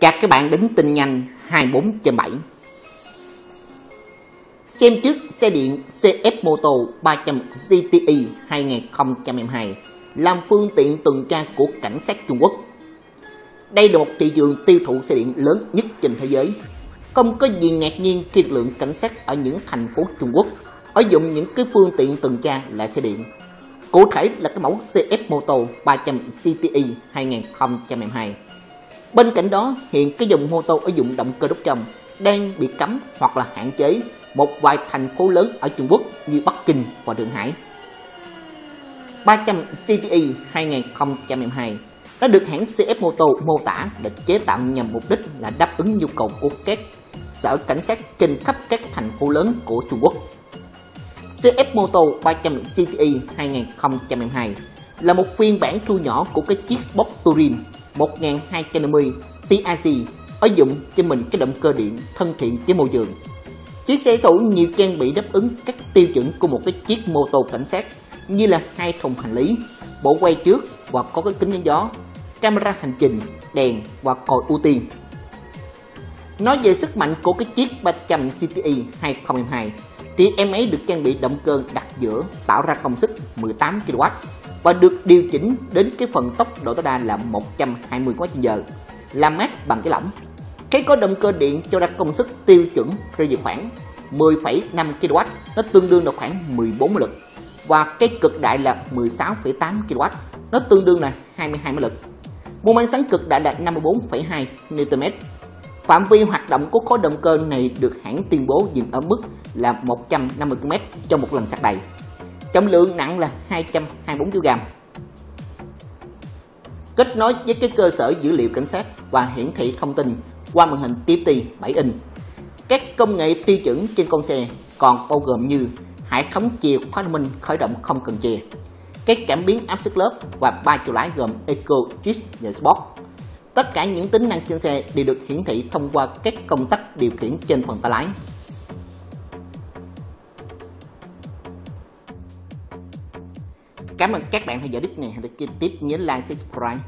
các các bạn đến tin nhanh 24 trên 7 Xem trước xe điện CF Moto 300 GTI 2022 làm phương tiện tuần tra của cảnh sát Trung Quốc. Đây là một thị trường tiêu thụ xe điện lớn nhất trên thế giới. Không có gì ngạc nhiên khi lực lượng cảnh sát ở những thành phố Trung Quốc ở dụng những cái phương tiện tuần tra là xe điện. Cụ thể là cái mẫu CF Moto 300 GTI 2022 Bên cạnh đó, hiện cái dòng mô tô ở dụng động cơ đốt trong đang bị cấm hoặc là hạn chế một vài thành phố lớn ở Trung Quốc như Bắc Kinh và Thượng Hải. 300 CTI 2022 đã được hãng CF Moto mô tả để chế tạo nhằm mục đích là đáp ứng nhu cầu của các sở cảnh sát trên khắp các thành phố lớn của Trung Quốc. CF Moto 300 CTI 2022 là một phiên bản thu nhỏ của cái chiếc Sport Touring 1250 TIC ứng dụng cho mình cái động cơ điện thân thiện với môi trường. Chiếc xe sở hữu nhiều trang bị đáp ứng các tiêu chuẩn của một cái chiếc mô tô cảnh sát như là hai thùng hành lý, bộ quay trước và có cái kính chắn gió, camera hành trình, đèn và còi ưu tiên. Nói về sức mạnh của cái chiếc 300 CTI 2022 thì em ấy được trang bị động cơ đặt giữa tạo ra công suất 18 kW và được điều chỉnh đến cái phần tốc độ tối đa là 120 km/h làm mát bằng cái lỏng. Cái có động cơ điện cho ra công suất tiêu chuẩn rơi vào khoảng 10,5 kW, nó tương đương là khoảng 14 lực. Và cái cực đại là 16,8 kW, nó tương đương là 22 lực. Mô men sáng cực đại là 54,2 Nm. Phạm vi hoạt động của khối động cơ này được hãng tuyên bố dừng ở mức là 150 km cho một lần sạc đầy. Trọng lượng nặng là 224 kg. Kết nối với cái cơ sở dữ liệu cảnh sát và hiển thị thông tin qua màn hình TFT 7 inch. Các công nghệ tiêu chuẩn trên con xe còn bao gồm như hệ thống chìa khóa thông minh khởi động không cần chìa, các cảm biến áp suất lớp và ba chỗ lái gồm Eco, Twist và Sport. Tất cả những tính năng trên xe đều được hiển thị thông qua các công tắc điều khiển trên phần tay lái. Cảm ơn các bạn theo dõi clip này. Hãy để tiếp nhớ like, subscribe.